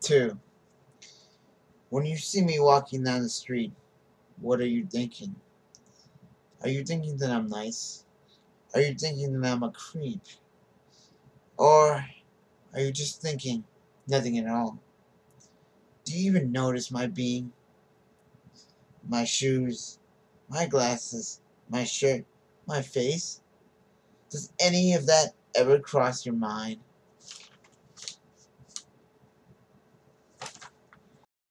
Two. When you see me walking down the street, what are you thinking? Are you thinking that I'm nice? Are you thinking that I'm a creep? Or are you just thinking nothing at all? Do you even notice my being? My shoes, my glasses, my shirt, my face? Does any of that ever cross your mind?